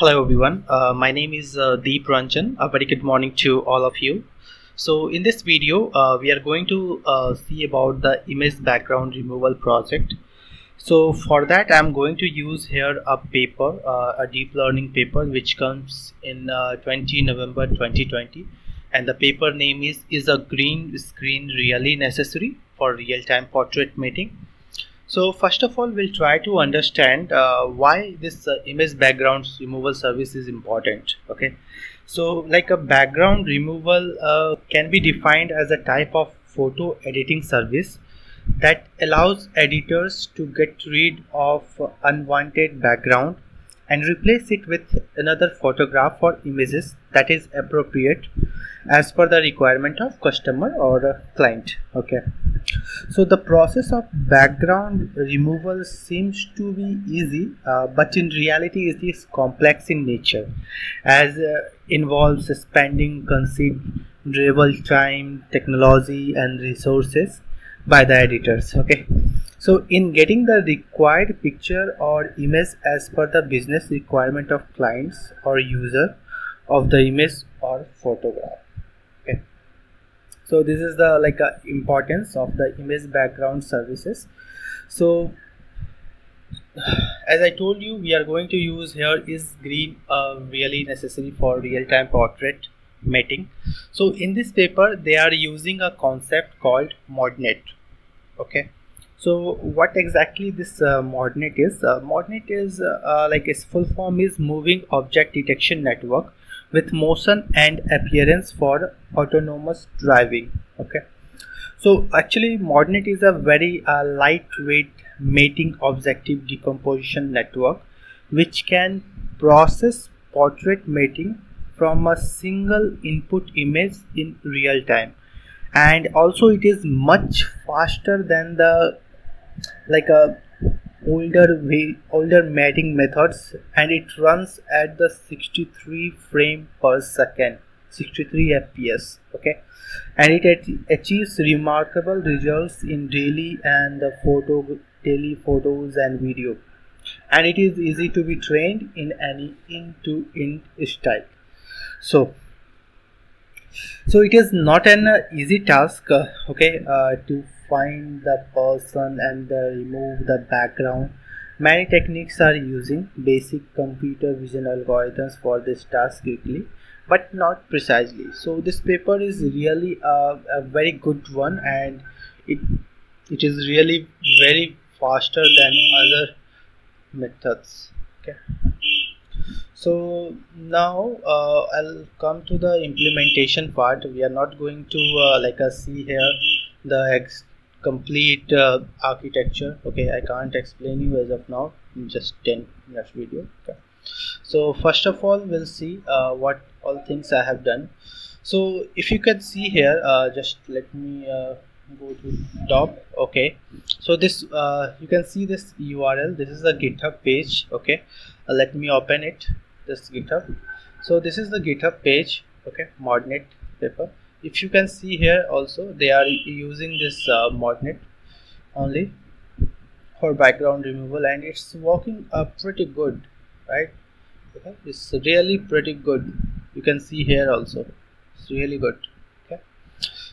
Hello everyone, uh, my name is uh, Deepranjan. A very good morning to all of you. So in this video, uh, we are going to uh, see about the image background removal project. So for that, I'm going to use here a paper, uh, a deep learning paper, which comes in uh, 20 November 2020. And the paper name is, is a green screen really necessary for real-time portrait matting? So first of all, we'll try to understand uh, why this uh, image background removal service is important. Okay, so like a background removal uh, can be defined as a type of photo editing service that allows editors to get rid of unwanted background and replace it with another photograph or images that is appropriate as per the requirement of customer or client okay so the process of background removal seems to be easy uh, but in reality it is complex in nature as uh, involves spending considerable time technology and resources by the editors okay? So in getting the required picture or image as per the business requirement of clients or user of the image or photograph so this is the like uh, importance of the image background services. So as I told you we are going to use here is green uh, really necessary for real-time portrait matting. So in this paper they are using a concept called MODNet. Okay? So what exactly this uh, MODNet is? Uh, MODNet is uh, like its full form is moving object detection network with motion and appearance for autonomous driving okay? So actually MODNet is a very uh, lightweight matting objective decomposition network which can process portrait matting from a single input image in real time. And also it is much faster than the like a older way older matting methods and it runs at the 63 frame per second 63 fps okay? And it achieves remarkable results in daily and the photo daily photos and video. And it is easy to be trained in any end-to-end style. So so it is not an easy task uh, okay uh, to find the person and uh, remove the background. Many techniques are using basic computer vision algorithms for this task quickly but not precisely. So this paper is really a, a very good one and it it is really very faster than other methods. Okay. So now uh, I'll come to the implementation part. We are not going to uh, like us see here the complete uh, architecture. Okay I can't explain you as of now. In just 10 minutes video. Okay. So first of all we'll see uh, what all things I have done. So if you can see here uh, just let me uh, go to top. Okay. So this uh, you can see this URL this is the github page. Okay. Uh, let me open it. This github. So this is the github page. Okay. MODNet paper if you can see here also they are using this uh, MODNet only for background removal and it's working uh, pretty good right? Okay? It's really pretty good. You can see here also. It's really good. Okay?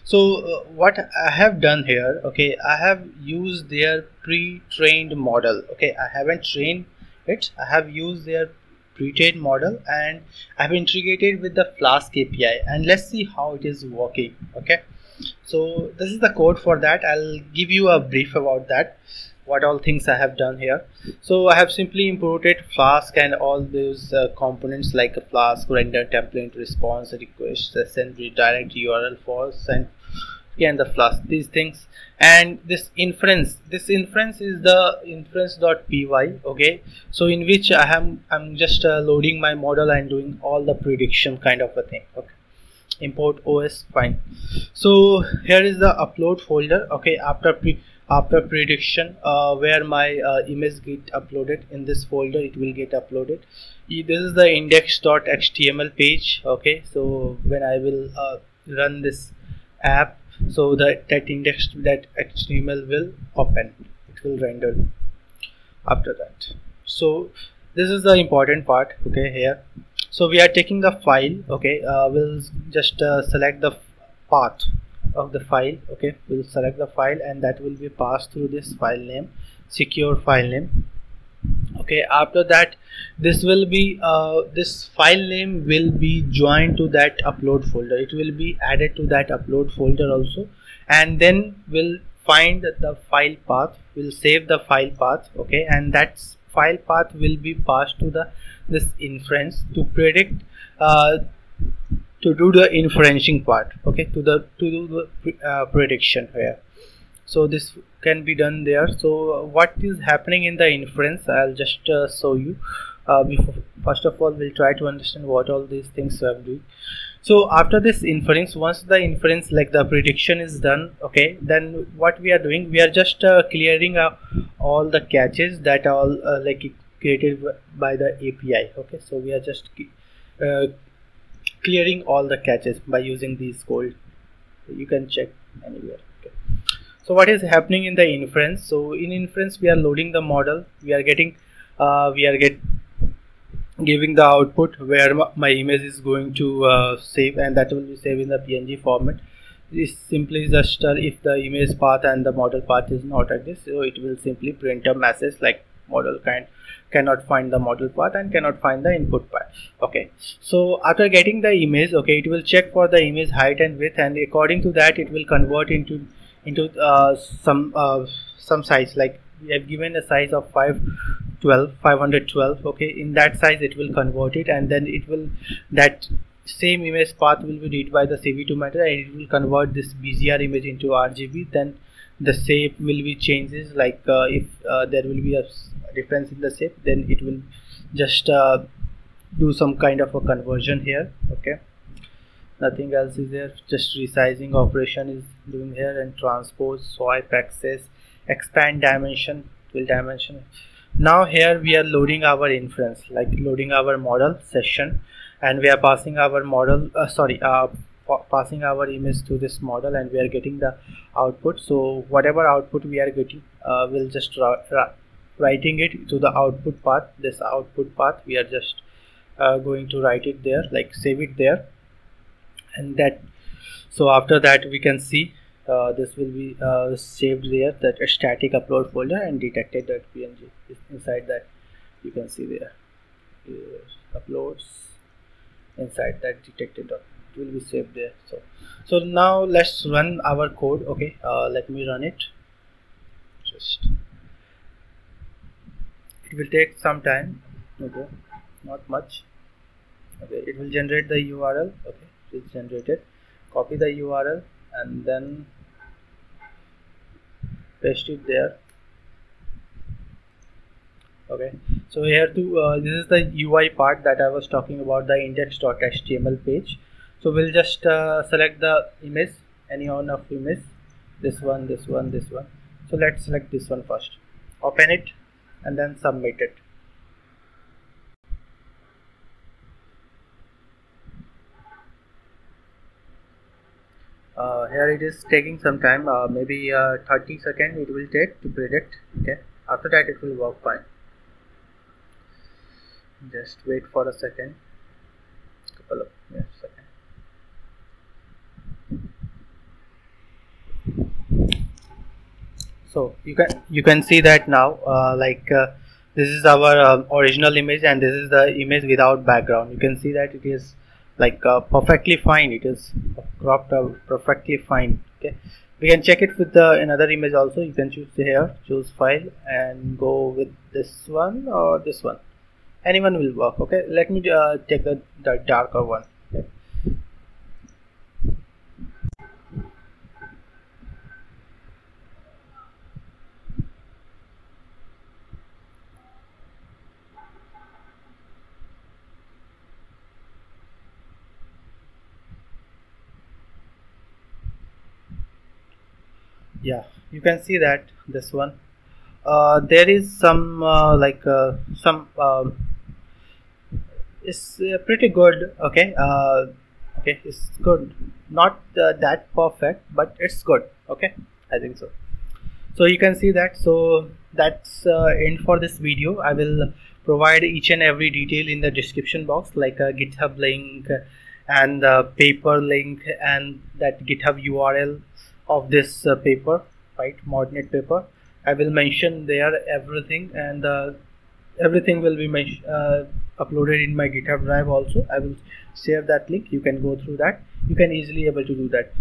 So uh, what i have done here okay i have used their pre-trained model. Okay? I haven't trained it. I have used their pre-trained model and I've integrated with the Flask API and let's see how it is working okay? So this is the code for that. I'll give you a brief about that what all things I have done here. So I have simply imported Flask and all those uh, components like a Flask render template response request send redirect URL for send and the Flask these things. And this inference this inference is the inference.py okay? So in which i am i'm just uh, loading my model and doing all the prediction kind of a thing okay? Import os fine. So here is the upload folder okay? After pre after prediction uh, where my uh, image get uploaded in this folder it will get uploaded. This is the index.html page okay? So when i will uh, run this app so that that index that html will open. It will render after that. So this is the important part okay here. So we are taking the file okay uh, we'll just uh, select the path of the file okay. We'll select the file and that will be passed through this file name secure file name okay after that this will be uh, this file name will be joined to that upload folder. It will be added to that upload folder also. And then we'll find the file path. We'll save the file path okay? And that file path will be passed to the this inference to predict uh, to do the inferencing part okay? To the to do the uh, prediction here. So this can be done there. So what is happening in the inference I'll just uh, show you. Uh, before, first of all we'll try to understand what all these things are doing. So after this inference once the inference like the prediction is done okay then what we are doing we are just uh, clearing up all the caches that are all uh, like created by the API okay? So we are just uh, clearing all the caches by using these code you can check anywhere so what is happening in the inference? So in inference we are loading the model. We are getting uh, we are get giving the output where my image is going to uh, save and that will be saved in the png format. This simply just uh, if the image path and the model path is not at this so it will simply print a message like model kind cannot find the model path and cannot find the input path. Okay. So after getting the image okay it will check for the image height and width and according to that it will convert into into uh, some uh, some size like we have given a size of 512 512 okay? In that size it will convert it and then it will that same image path will be read by the CV2 method and it will convert this BGR image into RGB then the shape will be changes like uh, if uh, there will be a difference in the shape then it will just uh, do some kind of a conversion here okay nothing else is there. Just resizing operation is doing here and transpose swap axes expand dimension will dimension. Now here we are loading our inference like loading our model session and we are passing our model uh, sorry uh, passing our image to this model and we are getting the output. So whatever output we are getting uh, we'll just writing it to the output path. This output path we are just uh, going to write it there like save it there and that. So after that we can see uh, this will be uh, saved there that a static upload folder and detected that png inside that. You can see there uploads inside that detected dot will be saved there. So so now let's run our code okay? Uh, let me run it. Just it will take some time okay? Not much. Okay it will generate the url okay is generated. Copy the url and then paste it there. Okay. So here to uh, this is the UI part that I was talking about the index.html page. So we'll just uh, select the image any one of image this one this one this one. So let's select this one first. Open it and then submit it uh, here it is taking some time uh, maybe uh, 30 seconds it will take to predict okay? After that it will work fine. Just wait for a second. Couple of yeah, second. So you can you can see that now uh, like uh, this is our um, original image and this is the image without background. You can see that it is like uh, perfectly fine. It is cropped out perfectly fine okay? We can check it with the another image also. You can choose here choose file and go with this one or this one. Anyone will work okay? Let me uh, take the, the darker one okay. Yeah you can see that this one. Uh, there is some uh, like uh, some um, it's uh, pretty good okay? Uh, okay it's good. Not uh, that perfect but it's good okay? I think so. So you can see that. So that's end for this video. I will provide each and every detail in the description box like a github link and the paper link and that github url of this uh, paper right MODNet paper. I will mention there everything and uh, everything will be uh, uploaded in my github drive also. I will share that link. You can go through that. You can easily able to do that.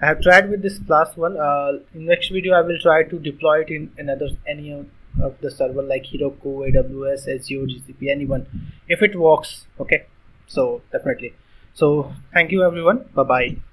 I have tried with this Flask one. Uh, in next video i will try to deploy it in another any of the server like heroku aws azure gcp anyone if it works. Okay? So definitely. So thank you everyone. Bye bye